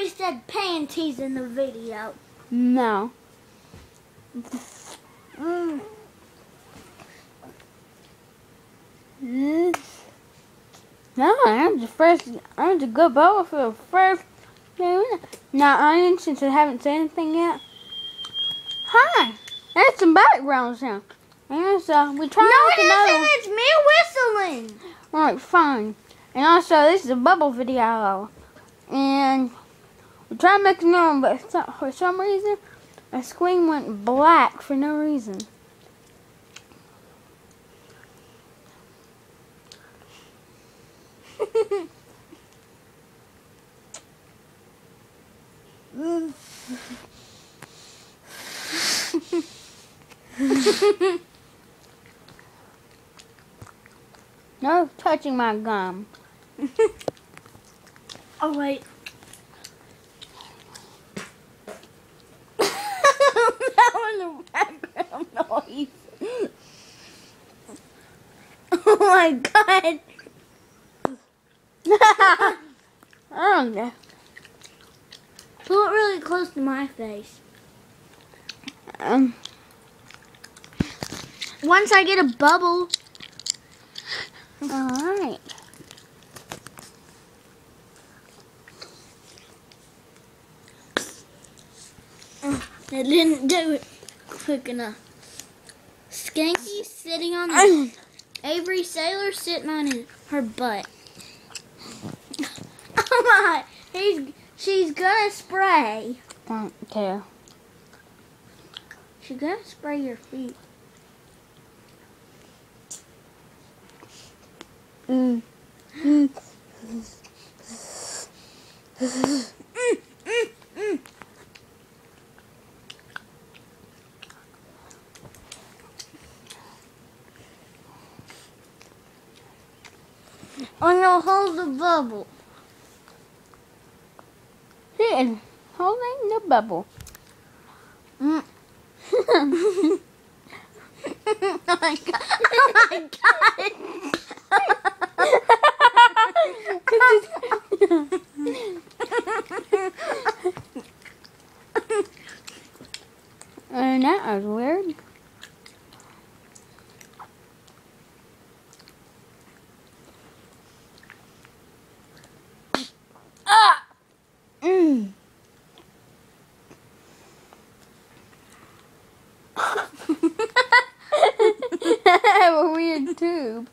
already said panties in the video. No. Mm. No, I'm the first. I'm the good bubble for the first. Now, onion, since I haven't said anything yet. Hi, that's some background sound. And so we try No, it another. isn't. It's me whistling. Alright, fine. And also, this is a bubble video. And we tried to make one, but for some reason, my screen went black for no reason. No touching my gum. oh wait. that was a Oh my god. oh, no. Pull it really close to my face. Um, Once I get a bubble. alright. It didn't do it quick enough. Sitting on the Avery Sailor sitting on his, her butt. Oh my! He's she's gonna spray. Don't care. She's gonna spray your feet. Mm. Mm. Mm, mm, I'm gonna hold the bubble. Here, holding the bubble. Mm. oh my god! Oh my god! and that was weird. Ah! Mm. I a weird tube.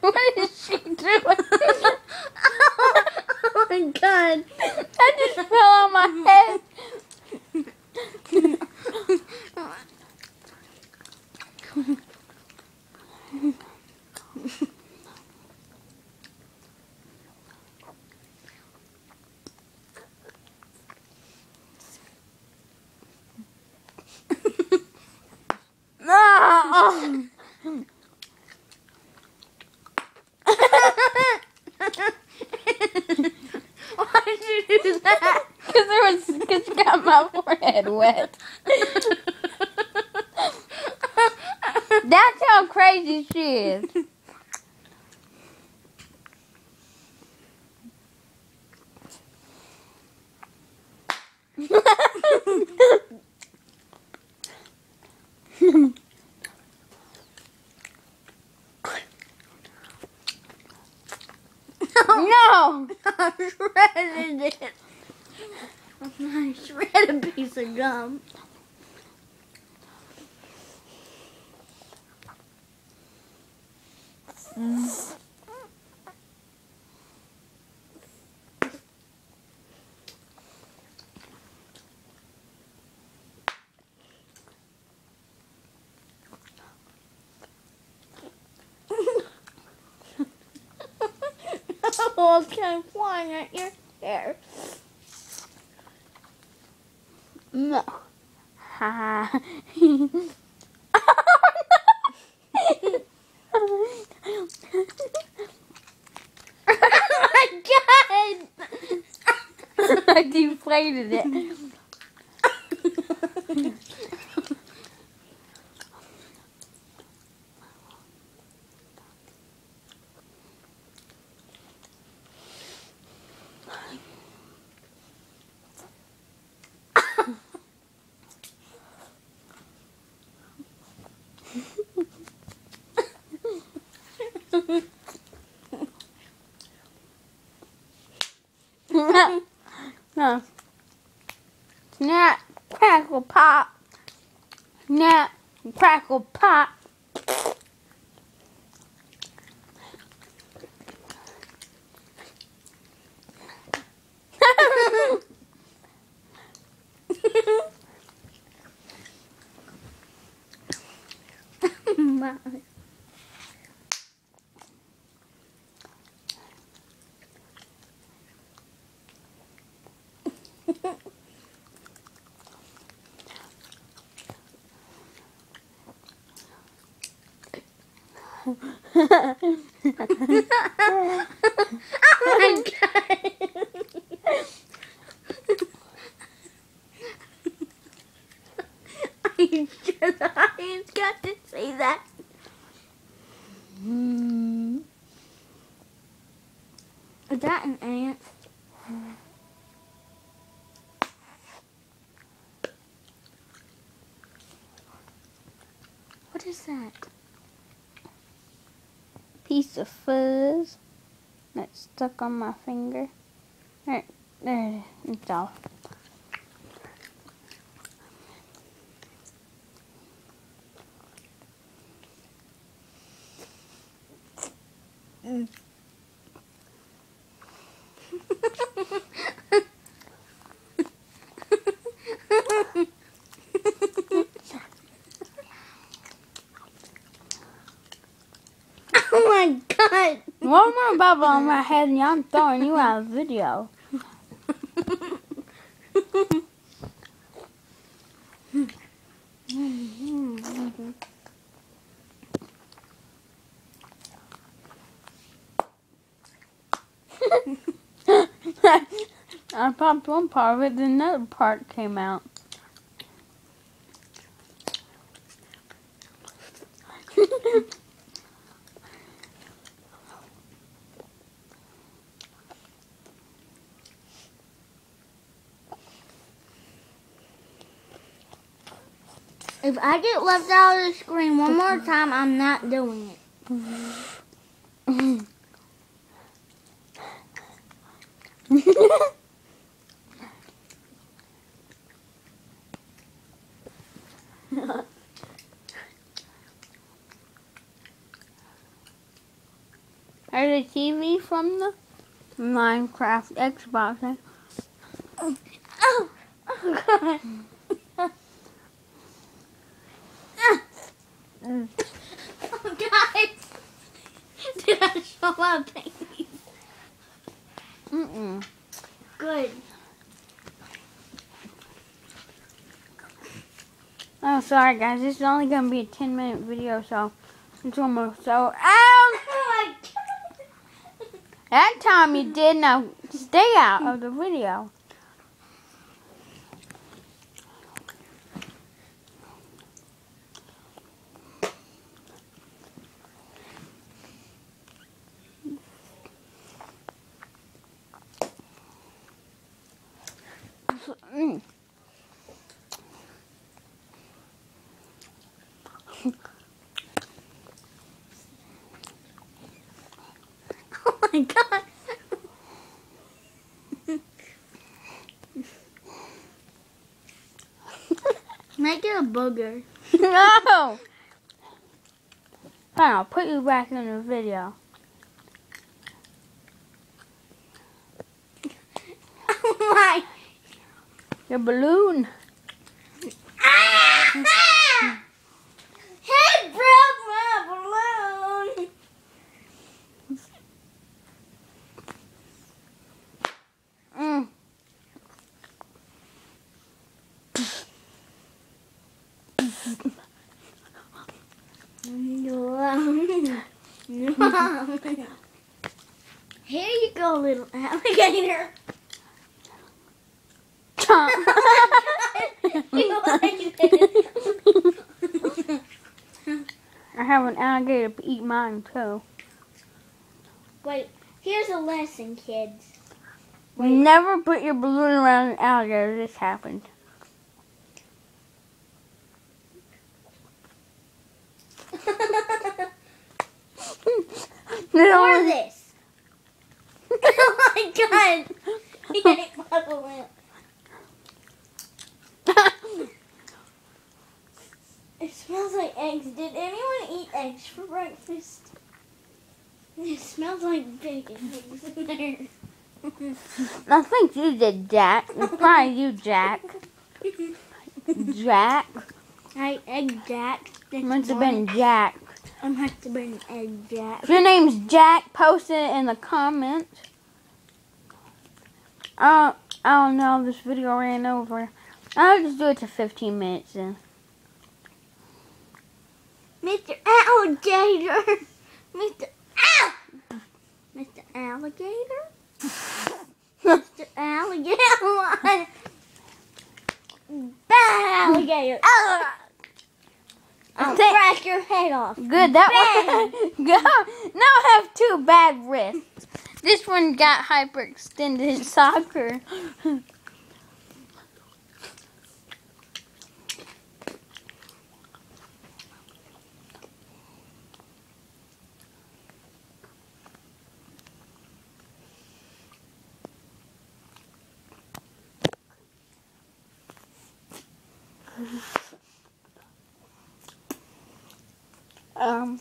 what is she doing? oh my god! That just fell on my head. Ah! Why did you do that? Because there was, because she got forehead wet. That's how crazy she is. no! I shredded it. I shredded a piece of gum. oh, okay, flying at your hair. No. Ha. oh my god! I deflated it. no. Snap, crackle, pop. Snap, crackle, pop. Oh my god. I just, I just got to say that. Hmm. Is that an ant? That? Piece of fuzz that's stuck on my finger. There, there it is. It's off. Oh my god. One more bubble on my head and I'm throwing you out of the video. I popped one part of it, then another part came out. If I get left out of the screen one more time, I'm not doing it. There's a TV from the Minecraft Xbox. Oh, oh god. Mm. Oh god. Did I show my baby? Mm-mm. Good. Oh, sorry guys. This is only gonna be a 10 minute video, so it's almost so. Um, Oh that time you did now. Stay out of the video. Oh my god. Make it a booger. no! Fine, I'll put you back in the video. Oh my. Your balloon. I have an alligator eat mine too. Wait, here's a lesson, kids. Wait. Never put your balloon around an alligator. This happened. no. Or this. oh my god! He it bubble smells like eggs. Did anyone eat eggs for breakfast? It smells like bacon eggs in there. I think you did, Jack. It's probably you, Jack. Jack. I egg Jack. Must have been Jack. I must have been egg Jack. If your name's Jack, post it in the comments. Uh, I don't know. this video ran over. I'll just do it to 15 minutes then. Mr. Alligator. Mr. Ow! Mr. Alligator. Mr. Alligator. Bad alligator. I'll crack your head off. Good, that one. Go. Now I have two bad wrists. This one got hyperextended soccer. Um.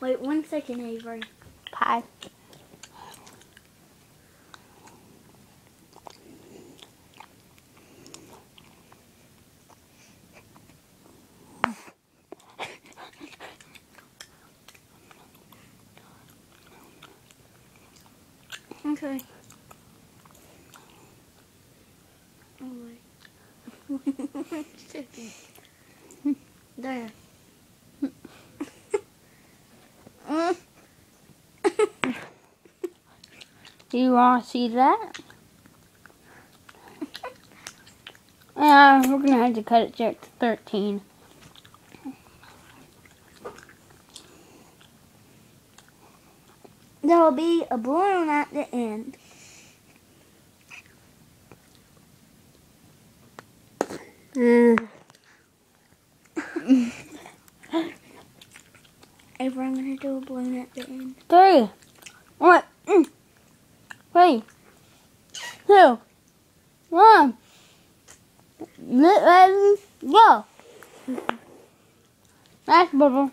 Wait one second, Avery. Pie. Okay. Oh wait. There. Do you want to see that? Uh, we're gonna have to cut it to 13. There will be a balloon at the end. Avery, I'm gonna do a balloon at the end. Three. One. mm, Three. Two. One. Let, let, go. Nice bubble.